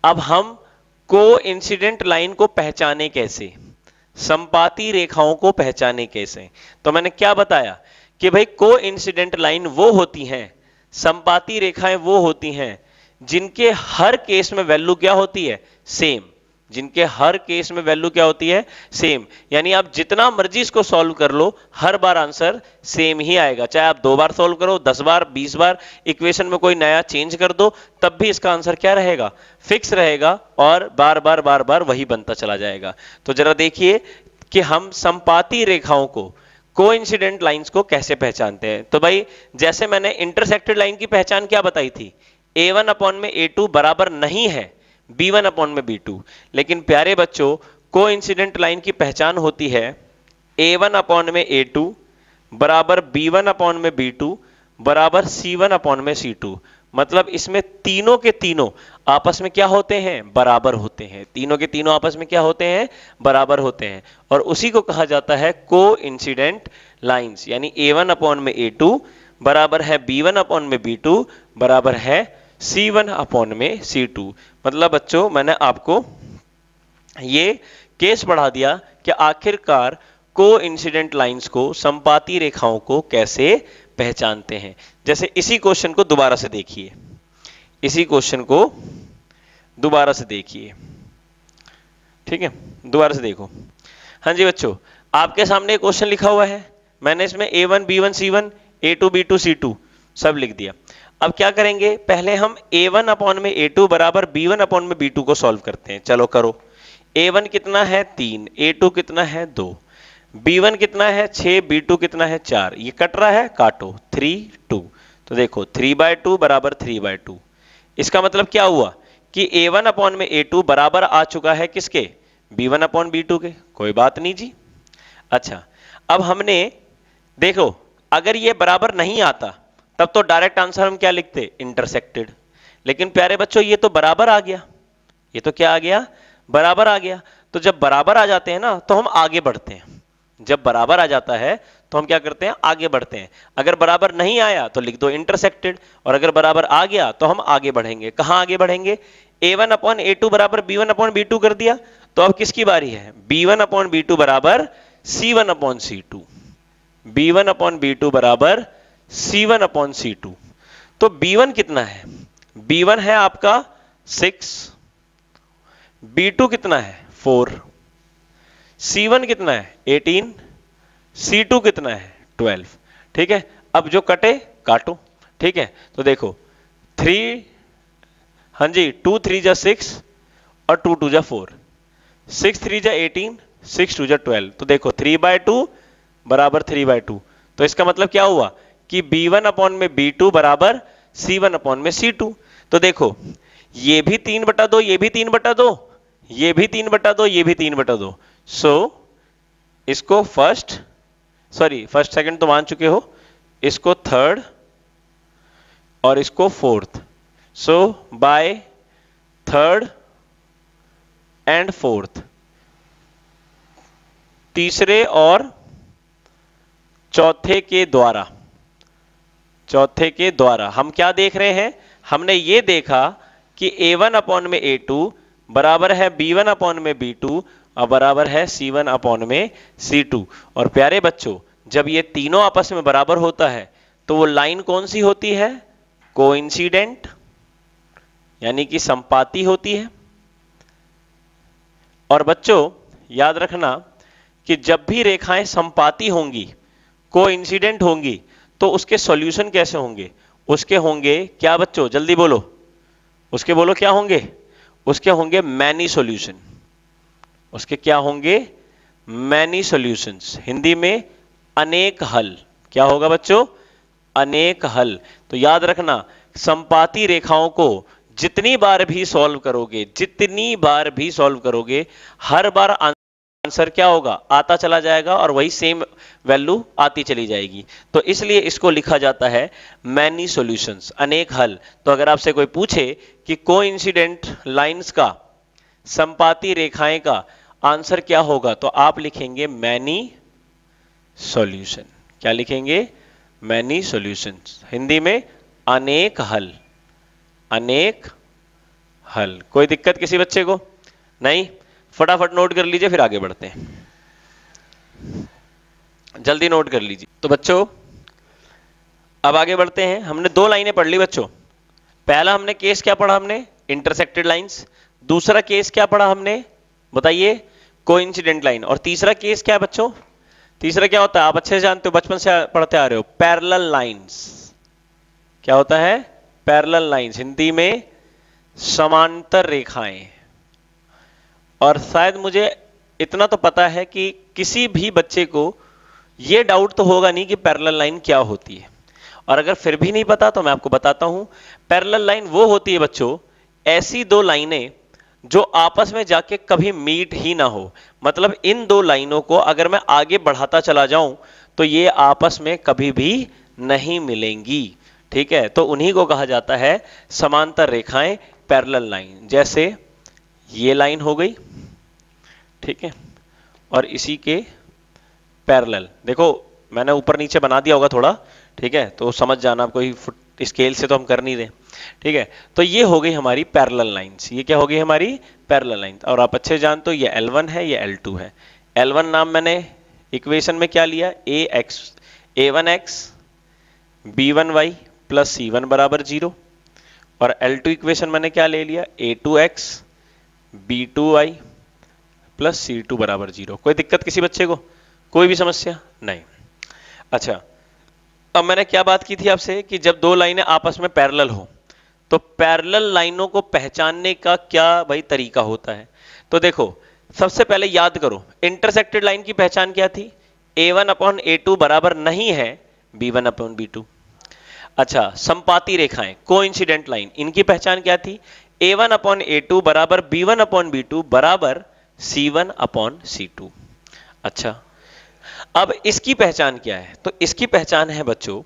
अब हम को इंसिडेंट लाइन को पहचाने कैसे? संपाती रेखाओं को पहचाने कैसे? तो मैंने क्या बताया? कि भाई को इंसिडेंट लाइन वो होती हैं, संपाती रेखाएँ वो होती हैं, जिनके हर केस में वैल्यू क्या होती है? सेम जिनके हर केस में वैल्यू क्या होती है? सेम यानी आप जितना मर्ज़ी इसको सॉल्व कर लो, हर बार आंसर सेम ही आएगा। चाहे आप दो बार सॉल्व करो, दस बार, बीस बार इक्वेशन में कोई नया चेंज कर दो, तब भी इसका आंसर क्या रहेगा? फिक्स रहेगा और बार बार बार बार वही बनता चला जाएगा। तो जरा देखिए कि हम संपाती रेखाओं को को लाइंस को कैसे पहचानते हैं। तो भाई, जैसे मैंने इंटरसेक्टेड लाइन की पहचान क्या बताई थी? ए वन अपॉन में ए टू बराबर नहीं है। बी वन अपॉन में बी टू लेकिन प्यारे बच्चों को इंसिडेंट लाइन की पहचान होती है ए वन अपॉन में ए टू बराबर बी वन अपॉन में बी टू बराबर सी वन अपॉन में सी टू मतलब इसमें तीनों के तीनों आपस में क्या होते हैं? बराबर होते हैं। तीनों के तीनों आपस में क्या होते हैं? बराबर होते हैं। और उसी को कहा जाता है को इंसिडेंट लाइन्स यानी ए वन अपॉन में ए टू बराबर है बी वन अपॉन में बी टू बराबर है सी वन अपॉन में सी टू मतलब बच्चों, मैंने आपको ये केस बढ़ा दिया कि आखिरकार को इंसिडेंट लाइंस को, संपाती रेखाओं को कैसे पहचानते हैं। जैसे इसी क्वेश्चन को दोबारा से देखिए। इसी क्वेश्चन को दोबारा से देखिए। ठीक है? दोबारा से देखो। हाँ जी बच्चों, आपके सामने क्वेश्चन लिखा हुआ है। मैंने इसमें A one B one C one A two B two C two सब लिख दिया। अब क्या करेंगे? पहले हम ए वन अपॉन में ए टू बराबर बी वन अपॉन में बी टू को सॉल्व करते हैं। चलो करो। ए वन कितना है? तीन। ए टू कितना है? दो। बी वन कितना है? छह। बी टू कितना है? चार। ये कट रहा है? काटो। थ्री टू तो देखो थ्री बाय टू बराबर थ्री बाय टू इसका मतलब क्या हुआ? कि ए वन अपॉन में ए टू बराबर आ चुका है किसके? B one upon B two के। कोई बात नहीं जी। अच्छा अब हमने, देखो, अगर ये बराबर नहीं आता तब तो डायरेक्ट आंसर हम क्या लिखते? इंटरसेक्टेड लेकिन प्यारे बच्चों, ये तो बराबर आ गया। ये तो क्या आ गया? बराबर आ गया। तो जब बराबर आ जाते हैं ना तो हम आगे बढ़ते हैं। जब बराबर आ जाता है तो हम क्या करते हैं? आगे बढ़ते हैं। अगर बराबर नहीं आया तो लिख दो इंटरसेक्टेड और अगर बराबर आ गया तो हम आगे बढ़ेंगे। कहाँ आगे बढ़ेंगे? A one upon A two बराबर B one upon B two कर दिया। तो अब किसकी बारी है? B one upon B two बराबर C one upon C two B one upon B two बराबर C one upon C two तो बी वन कितना है? बी वन है आपका सिक्स बी टू कितना है? फोर सी वन कितना है? एटीन सी टू कितना है? ट्वेल्व ठीक है? अब जो कटे, काटो। ठीक है? तो देखो थ्री हाँ जी टू थ्री जा सिक्स और टू टू जा फोर सिक्स थ्री जा एटीन सिक्स टू जा ट्वेल्व तो देखो थ्री बाय टू बराबर थ्री बाय टू तो इसका मतलब क्या हुआ? कि बी वन अपॉन में बी टू बराबर सी वन अपॉन में सी टू तो देखो ये भी तीन बटा दो ये भी तीन बटा दो ये भी तीन बटा दो ये भी तीन बटा दो। सो so, इसको फ़र्स्ट सॉरी फ़र्स्ट सेकंड तो मान चुके हो। इसको थर्ड और इसको fourth so by third and fourth तीसरे और चौथे के द्वारा। चौथे के द्वारा। हम क्या देख रहे हैं? हमने ये देखा कि ए वन अपॉन में ए टू बराबर है बी वन अपॉन में बी टू और बराबर है सी वन अपॉन में सी टू और प्यारे बच्चों, जब ये तीनों आपस में बराबर होता है तो वो लाइन कौन सी होती है? कोइंसिडेंट यानी कि संपाती होती है। और बच्चों, याद रखना कि जब भी रेखाएँ संपाती होंगी कोइंसिडेंट होंगी तो उसके सॉल्यूशन कैसे होंगे? उसके होंगे क्या बच्चों? जल्दी बोलो। उसके बोलो क्या होंगे? उसके होंगे मैनी सॉल्यूशन उसके क्या होंगे? मैनी सॉल्यूशंस हिंदी में अनेक हल। क्या होगा बच्चों? अनेक हल। तो याद रखना, संपाती रेखाओं को जितनी बार भी सॉल्व करोगे, जितनी बार भी सॉल्व करोगे, हर बार आंसर क्या होगा? आता चला जाएगा और वही सेम वैल्यू आती चली जाएगी। तो इसलिए इसको लिखा जाता है मैनी सॉल्यूशंस अनेक हल। तो अगर आपसे कोई पूछे कि को लाइन्स का, संपाती रेखाएँ का आंसर क्या होगा तो आप लिखेंगे मैनी सॉल्यूशन क्या लिखेंगे? मैनी सॉल्यूशंस हिंदी में अनेक हल। अनेक हल। कोई दिक्कत किसी बच्चे को? नहीं? फटाफट नोट कर लीजिए, फिर आगे बढ़ते हैं। जल्दी नोट कर लीजिए। तो बच्चों, अब आगे बढ़ते हैं। हमने दो लाइनें पढ़ ली बच्चों। पहला हमने केस क्या पढ़ा हमने? इंटरसेक्टेड लाइंस दूसरा केस क्या पढ़ा हमने? बताइए कोइंसिडेंट लाइन और तीसरा केस क्या है बच्चों? तीसरा क्या होता है? आप अच्छे से जानते हो, बचपन से पढ़ते आ रहे हो। पैरेलल लाइंस क्या होता है? पैरेलल लाइंस हिंदी में समांतर रेखाएँ। और शायद मुझे इतना तो पता है कि किसी भी बच्चे को यह डाउट तो होगा नहीं कि पैरेलल लाइन क्या होती है। और अगर फिर भी नहीं पता तो मैं आपको बताता हूँ पैरेलल लाइन वो होती है बच्चों, ऐसी दो लाइनें जो आपस में जाके कभी मीट ही ना हो। मतलब इन दो लाइनों को अगर मैं आगे बढ़ाता चला जाऊँ तो ये आपस में कभी भी नहीं मिलेंगी। ठीक है? तो उन्हीं को कहा जाता है समांतर रेखाएँ पैरेलल लाइन जैसे ये लाइन हो गई। ठीक है? और इसी के पैरेलल देखो, मैंने ऊपर नीचे बना दिया होगा थोड़ा, ठीक है? तो समझ जाना, कोई स्केल से तो हम कर नहीं रहे, ठीक है? तो ये हो गई हमारी पैरेलल लाइंस ये क्या हो गई हमारी? पैरेलल लाइन और आप अच्छे जानते हो ये L1 है, ये L2 है. L1 नाम मैंने इक्वेशन में क्या लिया? A X A one X B one Y plus C one बराबर ज़ीरो और L2 इक्वेशन मैंने क्या ले लिया? A two X B two Y plus C two बराबर ज़ीरो। कोई दिक्कत किसी बच्चे को? कोई भी समस्या? नहीं। अच्छा अब मैंने क्या बात की थी आपसे कि जब दो लाइनें आपस में पैरेलल हो तो पैरेलल लाइनों को पहचानने का क्या भाई तरीका होता है? तो देखो, सबसे पहले याद करो इंटरसेक्टेड लाइन की पहचान क्या थी? A one upon A two बराबर नहीं है B one upon B two अच्छा संपाती रेखाएँ को इंसिडेंट लाइन इनकी पहचान क्या थी? A one upon A two बराबर B one upon B two बराबर C one upon C two अच्छा। अब इसकी पहचान क्या है? तो इसकी पहचान है बच्चों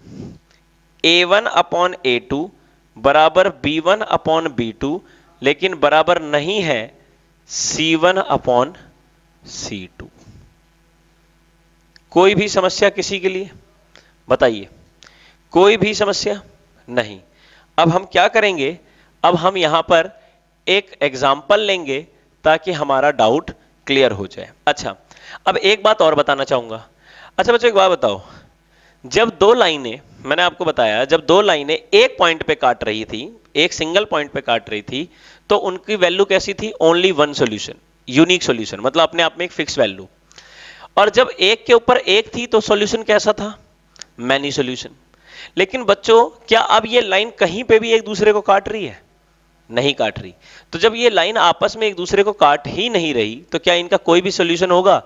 A one upon A two बराबर B one upon B two लेकिन बराबर नहीं है C one upon C two कोई भी समस्या किसी के लिए? बताइए। कोई भी समस्या? नहीं। अब हम क्या करेंगे? अब हम यहाँ पर एक एग्ज़ाम्पल लेंगे ताकि हमारा डाउट क्लियर हो जाए। अच्छा अब एक बात और बताना चाहूँगा। अच्छा बच्चों, एक बात बताओ। जब दो लाइनें, मैंने आपको बताया, जब दो लाइनें एक पॉइंट पे काट रही थी, एक सिंगल पॉइंट पे काट रही थी तो उनकी वैल्यू कैसी थी? Only one solution unique solution मतलब अपने आप में एक फिक्स वैल्यू और जब एक के ऊपर एक थी तो सॉल्यूशन कैसा था? मैनी सॉल्यूशन लेकिन बच्चों, क्या अब ये लाइन कहीं पे भी एक दूसरे को काट रही है? नहीं काट रही। तो जब ये लाइन आपस में एक दूसरे को काट ही नहीं रही तो क्या इनका कोई भी सोल्यूशन होगा?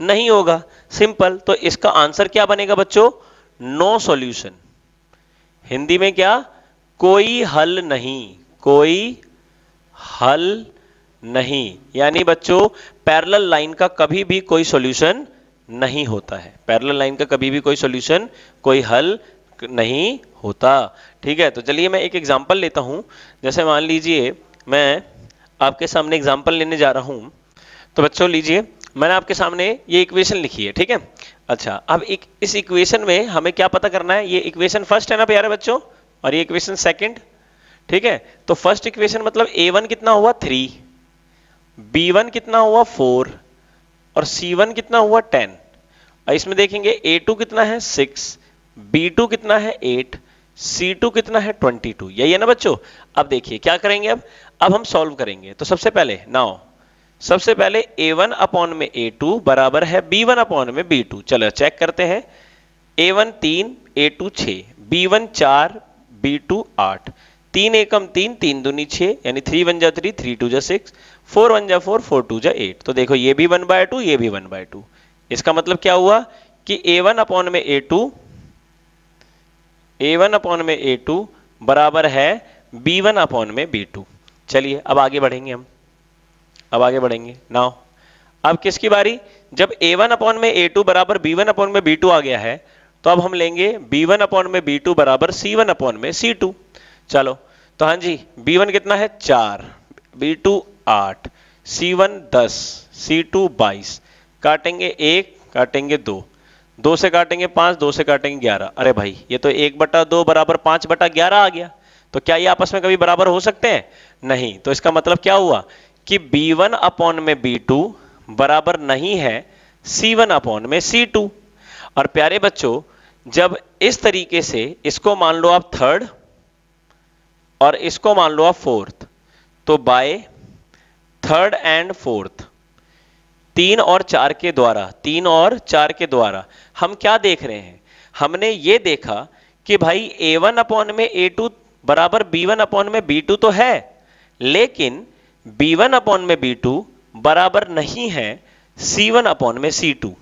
नहीं होगा। सिंपल तो इसका आंसर क्या बनेगा बच्चों? नो सॉल्यूशन हिंदी में क्या? कोई हल नहीं। कोई हल नहीं। यानी बच्चों पैरेलल लाइन का कभी भी कोई सॉल्यूशन नहीं होता है। पैरेलल लाइन का कभी भी कोई सॉल्यूशन कोई हल नहीं होता। ठीक है तो चलिए मैं एक एग्जांपल लेता हूँ। जैसे मान लीजिए, मैं आपके सामने एग्ज़ाम्पल लेने जा रहा हूँ। तो बच्चों, लीजिए, मैंने आपके सामने ये इक्वेशन लिखी है, ठीक है? अच्छा अब एक, इस इक्वेशन में हमें क्या पता करना है? ये इक्वेशन फ़र्स्ट है ना प्यारे बच्चों? और ये इक्वेशन सेकंड ठीक है तो फ़र्स्ट इक्वेशन मतलब ए वन कितना हुआ? थ्री बी वन कितना हुआ? फोर और सी वन कितना हुआ? टेन और इसमें देखेंगे ए टू कितना है? सिक्स बी टू कितना है? एट सी टू कितना है? ट्वेंटी टू यही है ना बच्चों? अब देखिए, क्या करेंगे अब? अब हम सॉल्व करेंगे। तो सबसे पहले नाउ सबसे पहले ए वन अपॉन में ए टू बराबर है बी वन अपॉन में बी टू चलो चेक करते हैं। ए वन तीन ए टू छ बी वन चार बी टू आठ. तीन एकम तीन तीन दूनी छह, यानी थ्री वन जा थ्री थ्री टू जा सिक्स फोर वन जा फोर फोर टू जा एट तो देखो, ये भी वन बाय टू ये भी वन बाय टू इसका मतलब क्या हुआ? कि ए वन अपॉन में A two A one upon में ए टू बराबर है बी वन अपॉन में बी टू चलिए, अब आगे बढ़ेंगे हम। अब आगे बढ़ेंगे। नाउ अब किसकी बारी? जब ए वन अपॉन में ए टू बराबर बी वन अपॉन में बी टू आ गया है तो अब हम लेंगे बी वन अपॉन में बी टू बराबर सी वन अपॉन में सी टू चलो तो हाँ जी बी वन कितना है? चार। बी टू आठ। सी वन दस। सी टू बाईस। काटेंगे एक, काटेंगे दो। दो से काटेंगे पाँच, दो से काटेंगे ग्यारह। अरे भाई, ये तो एक बटा दो बराबर पाँच बटा ग्यारह आ गया। तो क्या ये आपस में कभी बराबर हो सकते हैं? नहीं। तो इसका मतलब क्या हुआ कि बी वन अपॉन में बी टू बराबर नहीं है सी वन अपॉन में सी टू और प्यारे बच्चों, जब इस तरीके से इसको मान लो आप थर्ड और इसको मान लो आप फोर्थ तो बाय थर्ड एंड फोर्थ तीन और चार के द्वारा, तीन और चार के द्वारा, हम क्या देख रहे हैं? हमने ये देखा कि भाई ए वन अपॉन में ए टू बराबर बी वन अपॉन में बी टू तो है, लेकिन बी वन अपॉन में बी टू बराबर नहीं है सी वन अपॉन में सी टू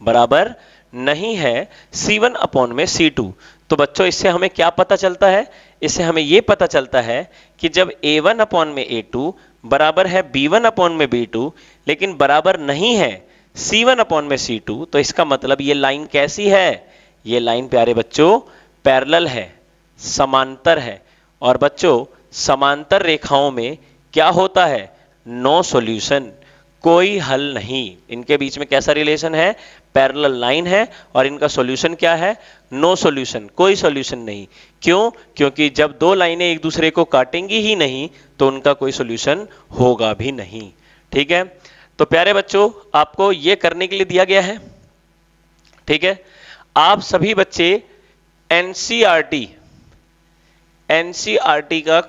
बराबर नहीं है सी वन अपॉन में सी टू तो बच्चों, इससे हमें क्या पता चलता है? इससे हमें यह पता चलता है कि जब ए वन अपॉन में ए टू बराबर है बी वन अपॉन में बी टू लेकिन बराबर नहीं है सी वन अपॉन में सी टू तो इसका मतलब ये लाइन कैसी है? ये लाइन प्यारे बच्चों पैरल है, समांतर है। और बच्चों, समांतर रेखाओं में क्या होता है? नो सॉल्यूशन कोई हल नहीं। इनके बीच में कैसा रिलेशन है? पैरेलल लाइन है। और इनका सॉल्यूशन क्या है? नो no सॉल्यूशन कोई सॉल्यूशन नहीं। क्यों? क्योंकि जब दो लाइनें एक दूसरे को काटेंगी ही नहीं तो उनका कोई सॉल्यूशन होगा भी नहीं। ठीक है? तो प्यारे बच्चों, आपको यह करने के लिए दिया गया है। ठीक है? आप सभी बच्चे एनसीआरटी एनसीआरटी का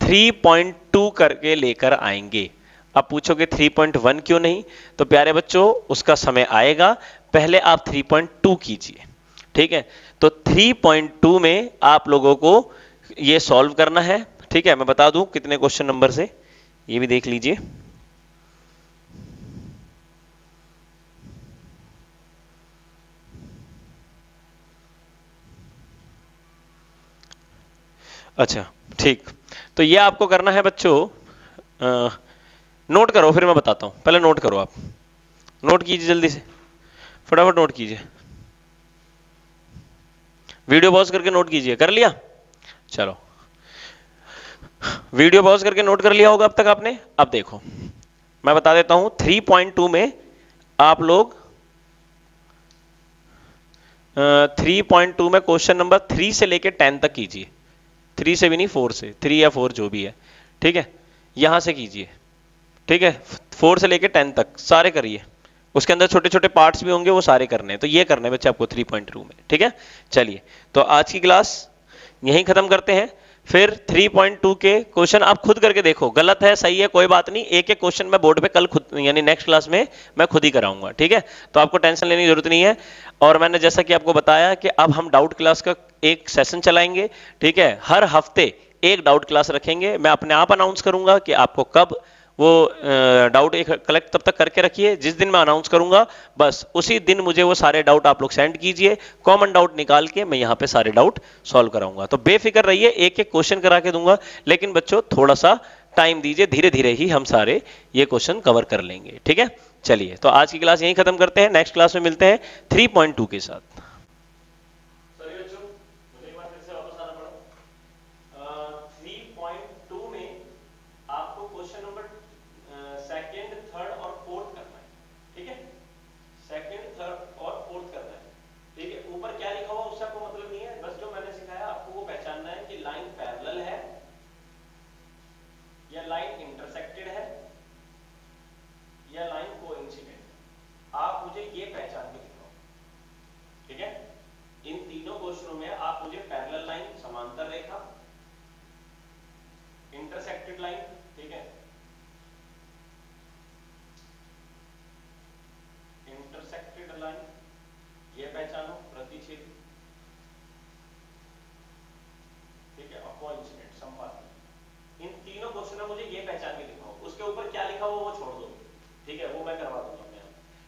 3.2 करके लेकर आएँगे। आप पूछोगे 3.1 क्यों नहीं? तो प्यारे बच्चों, उसका समय आएगा। पहले आप 3.2 कीजिए, ठीक है? तो 3.2 में आप लोगों को ये सॉल्व करना है, ठीक है? मैं बता दूँ कितने क्वेश्चन नंबर से। ये भी देख लीजिए। अच्छा ठीक। तो ये आपको करना है बच्चों नोट करो, फिर मैं बताता हूँ। पहले नोट करो आप। नोट कीजिए जल्दी से। फटाफट नोट कीजिए। वीडियो पॉज करके नोट कीजिए। कर लिया? चलो। वीडियो पॉज करके नोट कर लिया होगा अब तक आपने? अब देखो। मैं बता देता हूँ 3.2 में आप लोग थ्री पॉइंट टू में क्वेश्चन नंबर थ्री से लेके टेन तक कीजिए। थ्री से भी नहीं फोर से। थ्री या फोर जो भी है। ठीक है? यहाँ से कीजिए। ठीक है? फोर से लेके टेन तक, सारे करिए। उसके अंदर छोटे छोटे पार्ट्स भी होंगे, वो सारे करने हैं। तो ये करने बच्चे आपको थ्री पॉइंट टू में, ठीक है? चलिए तो आज की क्लास यहीं खत्म करते हैं। फिर 3.2 के क्वेश्चन आप खुद करके देखो। गलत है, सही है, कोई बात नहीं। एक एक क्वेश्चन मैं बोर्ड पे कल खुद, यानी नेक्स्ट क्लास में मैं खुद ही कराऊँगा, ठीक है? तो आपको टेंशन लेने की ज़रूरत नहीं है। और मैंने जैसा कि आपको बताया कि अब हम डाउट क्लास का एक सेशन चलाएँगे, ठीक है? हर हफ़्ते एक डाउट क्लास रखेंगे। मैं अपने आप अनाउंस करूँगा कि आपको कब वो डाउट एक कलेक्ट तब तक करके रखिए, जिस दिन मैं अनाउंस करूँगा, बस उसी दिन मुझे वो सारे डाउट आप लोग सेंड कीजिए कॉमन डाउट निकाल के मैं यहाँ पे सारे डाउट सॉल्व कराऊँगा। तो बेफिक्र रहिए, एक एक क्वेश्चन करा के दूँगा, लेकिन बच्चों थोड़ा सा टाइम दीजिए धीरे धीरे ही हम सारे ये क्वेश्चन कवर कर लेंगे, ठीक है? चलिए तो आज की क्लास यहीं खत्म करते हैं नेक्स्ट क्लास में मिलते हैं थ्री के साथ।